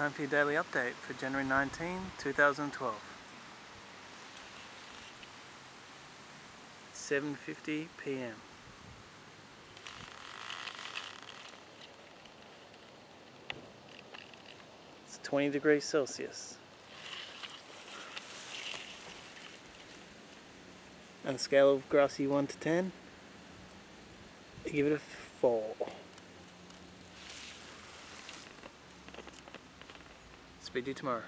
Time for your daily update for January 19, 2012. 7.50 p.m. It's 20 degrees Celsius. On a scale of grassy 1 to 10, I give it a 4. Speak to you tomorrow.